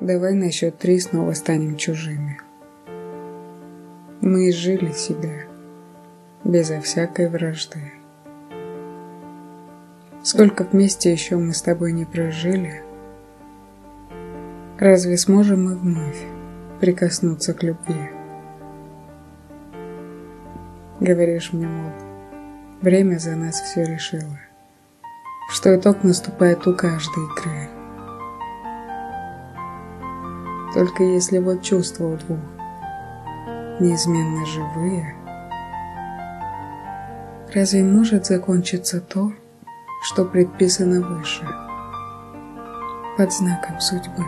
Давай на счет три снова станем чужими. Мы изжили себя безо всякой вражды. Сколько вместе еще мы с тобой не прожили, разве сможем мы вновь прикоснуться к любви? Говоришь мне, мол, время за нас все решило, что итог наступает у каждой игры. Только если вот чувства у двух неизменно живые, разве может закончиться то, что предписано выше, под знаком судьбы?